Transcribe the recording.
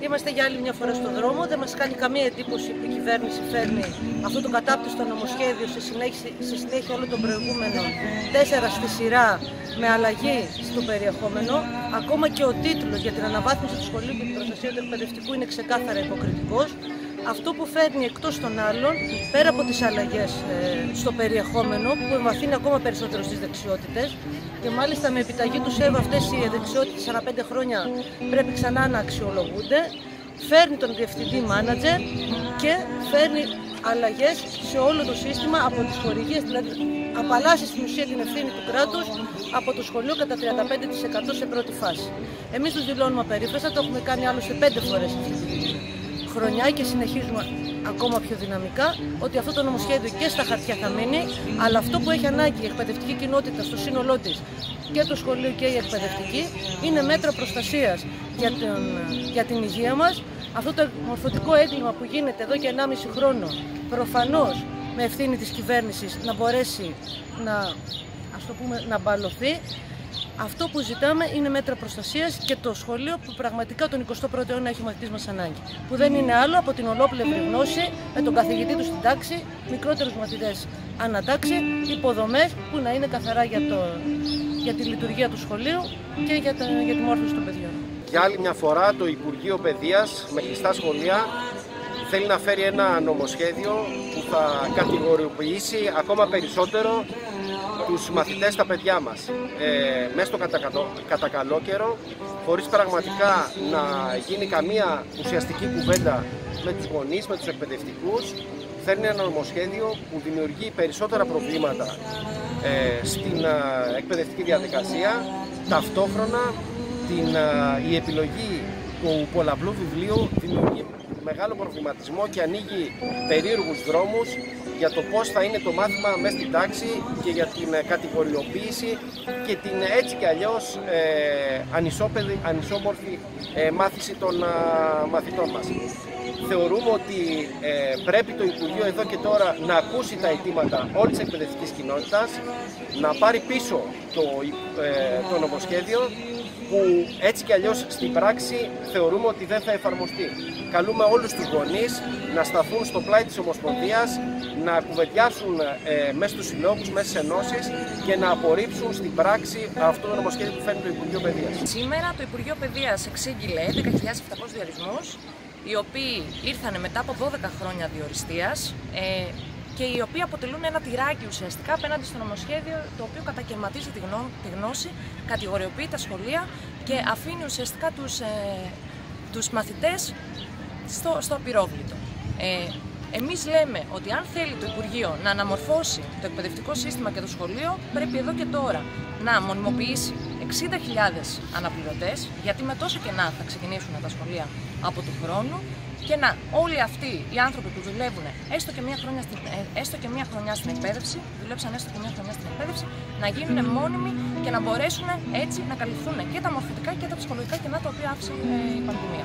Είμαστε για άλλη μια φορά στον δρόμο. Δεν μας κάνει καμία εντύπωση που η κυβέρνηση φέρνει αυτό το κατάπτυστο νομοσχέδιο σε συνέχεια, σε συνέχεια όλων των προηγούμενων τέσσερα στη σειρά με αλλαγή στο περιεχόμενο. Ακόμα και ο τίτλος για την αναβάθμιση του σχολείου και την προστασία του εκπαιδευτικού είναι ξεκάθαρα υποκριτικός. Αυτό που φέρνει εκτός των άλλων, πέρα από τις αλλαγές ε, στο περιεχόμενο, που εμβαθύνει ακόμα περισσότερο στις δεξιότητες, και μάλιστα με επιταγή του ΣΕΒ αυτές οι δεξιότητες ανά πέντε χρόνια πρέπει ξανά να αξιολογούνται. Φέρνει τον διευθυντή μάνατζερ και φέρνει αλλαγές σε όλο το σύστημα από τις χορηγίες, δηλαδή απαλλάσσει στην ουσία την ευθύνη του κράτους από το σχολείο κατά 35% σε πρώτη φάση. Εμείς τους δηλώνουμε απερίφραστα, το έχουμε κάνει άλλωστε πέντε φορές αυτή τη χρονιά και συνεχίζουμε ακόμα πιο δυναμικά ότι αυτό το νομοσχέδιο και στα χαρτιά θα μείνει, αλλά αυτό που έχει ανάγκη η εκπαιδευτική κοινότητα στο σύνολό της και το σχολείο και η εκπαιδευτική είναι μέτρα προστασίας για, για την υγεία μας. Αυτό το μορφωτικό έγκλημα που γίνεται εδώ και 1,5 χρόνο προφανώς με ευθύνη της κυβέρνησης να μπορέσει να, ας το πούμε, να μπαλωθεί αυτό που ζητάμε είναι μέτρα προστασίας και το σχολείο που πραγματικά τον 21ο αιώνα έχει μαθητής μας ανάγκη. Που δεν είναι άλλο από την ολόπλευρη γνώση με τον καθηγητή του στην τάξη, μικρότερους μαθητές ανατάξει, υποδομές που να είναι καθαρά για, το, για τη λειτουργία του σχολείου και για, τα, για τη μόρφωση των παιδιών. Για άλλη μια φορά το Υπουργείο Παιδείας με κλειστά σχολεία θέλει να φέρει ένα νομοσχέδιο που θα κατηγοριοποιήσει ακόμα περισσότερο τους μαθητές, τα παιδιά μας, ε, μέσα στο κατά καλό καιρό, χωρίς πραγματικά να γίνει καμία ουσιαστική κουβέντα με τους γονείς, με τους εκπαιδευτικούς, φέρνει ένα νομοσχέδιο που δημιουργεί περισσότερα προβλήματα ε, στην ε, εκπαιδευτική διαδικασία, ταυτόχρονα την, ε, η επιλογή του πολλαπλού βιβλίου δημιουργεί μεγάλο προβληματισμό και ανοίγει περίεργους δρόμους για το πώς θα είναι το μάθημα μέσα στην τάξη και για την ε, κατηγοριοποίηση και την ε, έτσι και αλλιώς ε, ανισόμορφη ε, μάθηση των ε, μαθητών μας. Θεωρούμε ότι ε, πρέπει το Υπουργείο εδώ και τώρα να ακούσει τα αιτήματα όλης της εκπαιδευτικής κοινότητας, να πάρει πίσω το, το νομοσχέδιο που έτσι κι αλλιώς στην πράξη θεωρούμε ότι δεν θα εφαρμοστεί. Καλούμε όλους τους γονείς να σταθούν στο πλάι της Ομοσπονδίας, να κουβεντιάσουν ε, μέσα στους συλλόγους, μέσα στις ενώσεις και να απορρίψουν στην πράξη αυτό το νομοσχέδιο που φέρνει το Υπουργείο Παιδείας. Σήμερα το Υπουργείο Παιδείας εξήγηλε 11.700 διορισμούς, οι οποίοι ήρθαν μετά από 12 χρόνια διοριστείας, ε, και οι οποίοι αποτελούν ένα τυράκι ουσιαστικά απέναντι στο νομοσχέδιο το οποίο κατακαιρματίζει τη, γνώ, τη γνώση, κατηγοριοποιεί τα σχολεία και αφήνει ουσιαστικά τους, ε, τους μαθητές στο, στο απειρόβλητο. Ε, εμείς λέμε ότι αν θέλει το Υπουργείο να αναμορφώσει το εκπαιδευτικό σύστημα και το σχολείο, πρέπει εδώ και τώρα να μονιμοποιήσει 60.000 αναπληρωτές, γιατί με τόσο κενά θα ξεκινήσουν τα σχολεία από του χρόνου, και να όλοι αυτοί οι άνθρωποι που δουλεύουν έστω και μία χρονιά στην, ε, έστω και μία χρονιά στην εκπαίδευση, δουλέψαν έστω και μία χρονιά στην εκπαίδευση, να γίνουν μόνιμοι και να μπορέσουν έτσι να καλυφθούν και τα μορφωτικά και τα ψυχολογικά κενά τα οποία άφησε ε, η πανδημία.